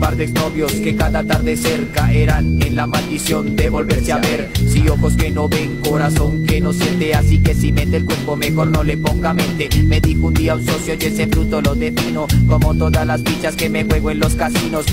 Par de exnovios que cada tarde cerca eran en la maldición de volverse a ver. Si ojos que no ven, corazón que no siente Así que si mete el cuerpo mejor no le ponga mente. Me dijo un día un socio y ese fruto lo defino Como todas las fichas que me juego en los casinos